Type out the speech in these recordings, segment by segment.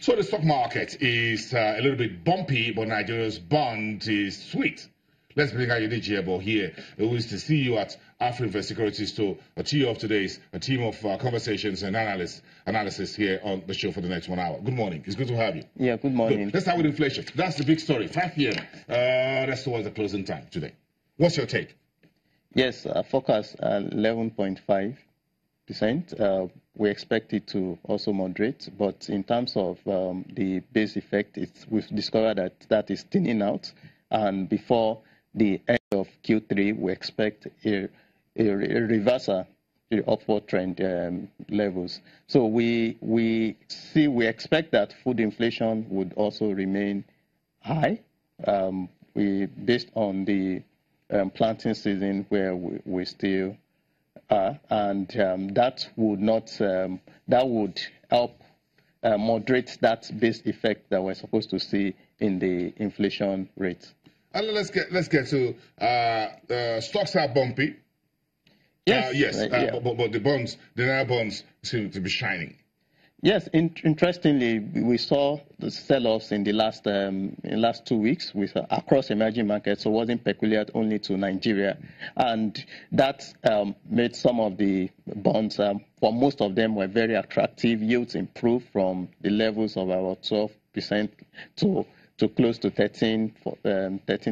So the stock market is uh, a little bit bumpy, but Nigeria's bond is sweet. Let's bring out Ayodeji here. Who is the CEO at Afrinvest Securities to a team of today's a team of uh, conversations and analysis analysis here on the show for the next one hour. Good morning. It's good to have you. Yeah, good morning. Good. Let's start with inflation. That's the big story. 5 p.m. Uh, that's towards the closing time today. What's your take? Yes, uh, forecast 11.5 Uh, we expect it to also moderate, but in terms of um, the base effect, we've discovered that that is thinning out, and before the end of Q3, we expect a, a, a reversal the upward trend um, levels. So we we see we expect that food inflation would also remain high. Um, we based on the um, planting season where we, we still are, and um, that would not um, that would help uh, moderate that base effect that we're supposed to see in the inflation rate. And let's get let's get to uh, uh, stocks are bumpy. Yes, uh, yes, uh, yeah. but, but, the bonds, the naira bonds seem to be shining. Yes, in, interestingly, we saw the sell-offs in the last um, in last two weeks with uh, across emerging markets. So it wasn't peculiar only to Nigeria, and that um, made some of the bonds, um, for most of them, were very attractive. Yields improved from the levels of about 12 percent to to close to 13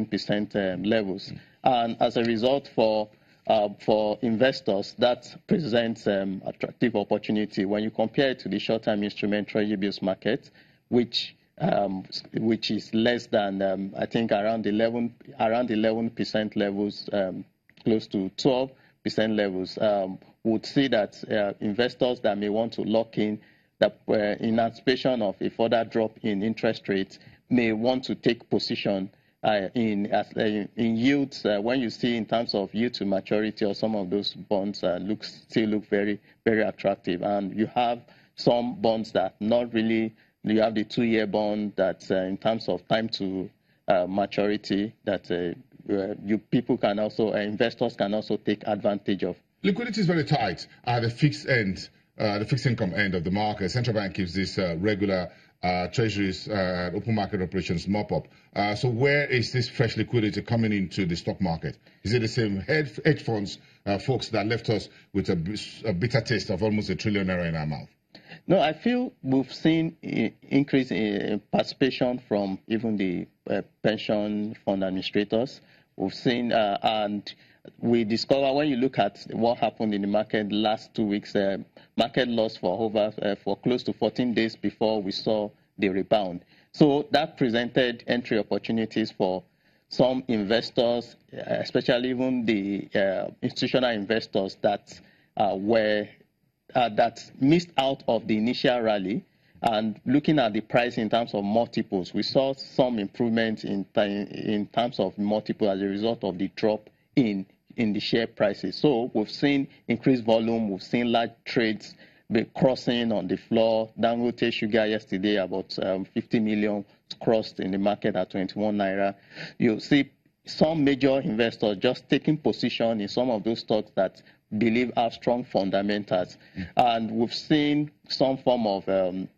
percent um, um, levels, and as a result, for uh, for investors, that presents um, attractive opportunity when you compare it to the short-term instrument treasury bills market, which um, which is less than um, I think around 11 around 11 percent levels, um, close to 12 percent levels. Um, would see that uh, investors that may want to lock in that uh, in anticipation of a further drop in interest rates may want to take position uh, in uh, in yields uh, when you see in terms of yield to maturity or some of those bonds uh, look still look very very attractive. And you have some bonds that not really you have the two year bond that uh, in terms of time to uh, maturity that you people can also investors can also take advantage of. Liquidity is very tight at the fixed end the fixed income end of the market. Central bank gives this regular uh, treasuries, uh, open market operations mop up. Uh, so where is this fresh liquidity coming into the stock market? Is it the same hedge funds uh, folks that left us with a, a, bitter taste of almost a trillion naira in our mouth? No, I feel we've seen increase in participation from even the uh, pension fund administrators. We've seen, uh, and we discover when you look at what happened in the market last two weeks, uh, market loss for over uh, for close to 14 days before we saw the rebound. So that presented entry opportunities for some investors, uh, especially even the uh, institutional investors that uh, were uh, that missed out of the initial rally. And looking at the price in terms of multiples, we saw some improvement in, in terms of multiple as a result of the drop in in the share prices. So we've seen increased volume, we've seen large trades be crossing on the floor. Dangote Sugar yesterday about um, 50 million crossed in the market at 21 naira. You see some major investors just taking position in some of those stocks that believe have strong fundamentals. Mm. And we've seen some form of um,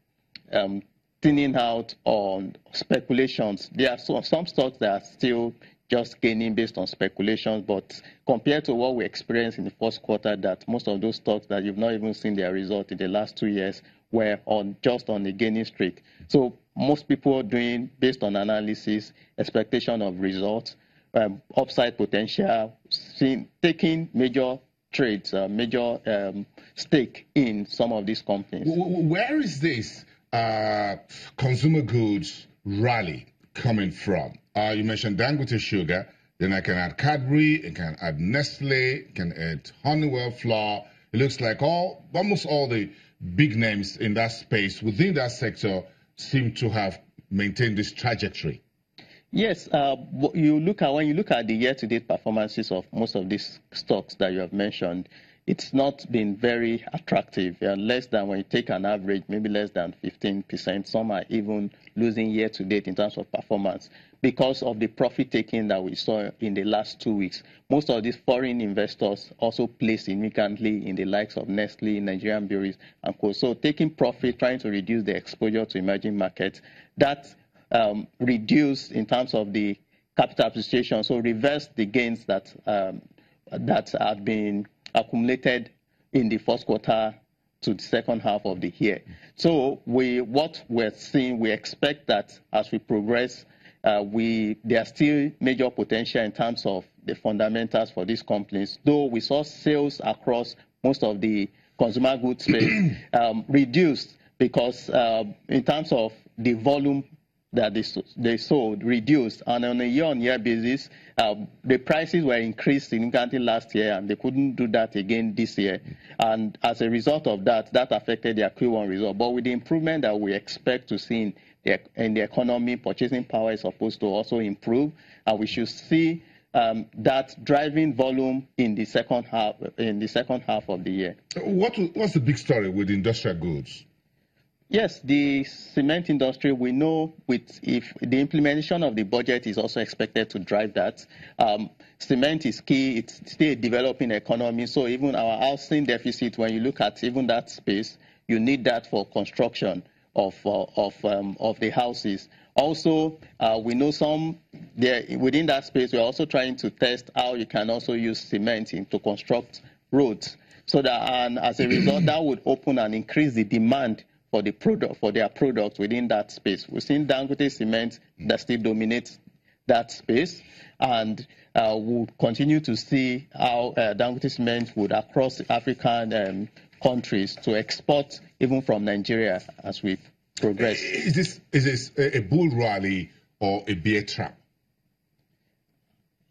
um, thinning out on speculations. There are some, some stocks that are still just gaining based on speculations. But compared to what we experienced in the first quarter, that most of those stocks that you've not even seen their result in the last two years were on just on a gaining streak. So most people are doing based on analysis, expectation of results, um, upside potential, seeing, taking major trades, uh, major um, stake in some of these companies. Where is this uh, consumer goods rally coming from? Uh, you mentioned Dangote sugar. Then I can add Cadbury, I can add Nestle, I can add Honeywell flour. It looks like all almost all the big names in that space within that sector seem to have maintained this trajectory. Yes, uh, you look at when you look at the year-to-date performances of most of these stocks that you have mentioned, it's not been very attractive. Uh, less than when you take an average, maybe less than 15%. Some are even losing year to date in terms of performance because of the profit taking that we saw in the last two weeks. Most of these foreign investors also placed significantly in the likes of Nestle, Nigerian breweries, and co. So taking profit, trying to reduce the exposure to emerging markets, that um, reduced in terms of the capital appreciation, so reverse the gains that um, that have been accumulated in the first quarter to the second half of the year. So we, what we're seeing, we expect that as we progress, uh, we there are still major potential in terms of the fundamentals for these companies. Though we saw sales across most of the consumer goods space um, reduced because uh, in terms of the volume that they, they sold reduced. And on a year-on-year basis, uh, the prices were increased significantly last year, and they couldn't do that again this year. And as a result of that, that affected their Q1 result. But with the improvement that we expect to see in the, in the economy, purchasing power is supposed to also improve, and we should see um, that driving volume in the second half in the second half of the year. What what's the big story with industrial goods? Yes, the cement industry, we know with if the implementation of the budget is also expected to drive that. Um, cement is key. It's still a developing economy. So even our housing deficit, when you look at even that space, you need that for construction of uh, of um, of the houses. Also, uh, we know some there within that space. We're also trying to test how you can also use cement in, to construct roads. So that and as a result, that would open and increase the demand for the product for their products within that space. We've seen Dangote Cement that still dominates that space, and uh, we'll continue to see how uh, Dangote Cement would across African um, countries to export even from Nigeria as we progress. Is this is this a bull rally or a bear trap?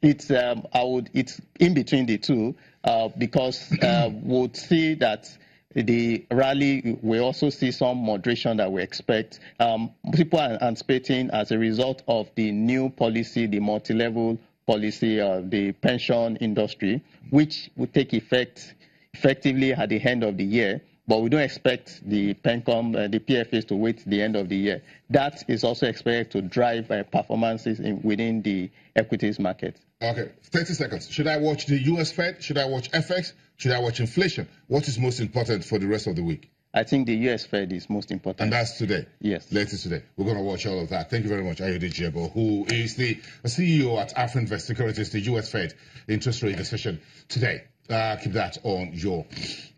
It's um, I would it's in between the two uh, because uh, we'll see that the rally, we also see some moderation that we expect. Um, people are anticipating as a result of the new policy, the multi-level policy of the pension industry, which will take effect effectively at the end of the year. But we don't expect the PENCOM, uh, the PFAs to wait the end of the year. That is also expected to drive uh, performances in, within the equities market. Okay, 30 seconds. Should I watch the US Fed? Should I watch FX? Should I watch inflation? What is most important for the rest of the week? I think the US Fed is most important. And that's today? Yes. Later today. We're going to watch all of that. Thank you very much, Ayodeji Ebo, who is the CEO at Afrinvest Securities, the US Fed interest rate decision today uh, keep that on your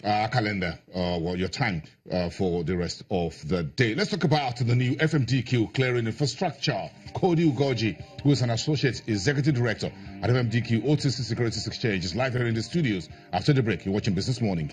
uh, calendar uh, well, your time uh, for the rest of the day. Let's talk about the new FMDQ clearing infrastructure. Cody Ugoji, who is an associate executive director at FMDQ OTC Securities Exchange, is live here in the studios. After the break, you're watching Business Morning.